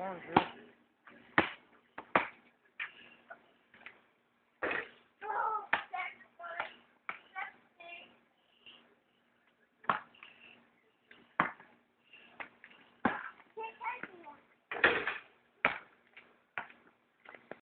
orange here.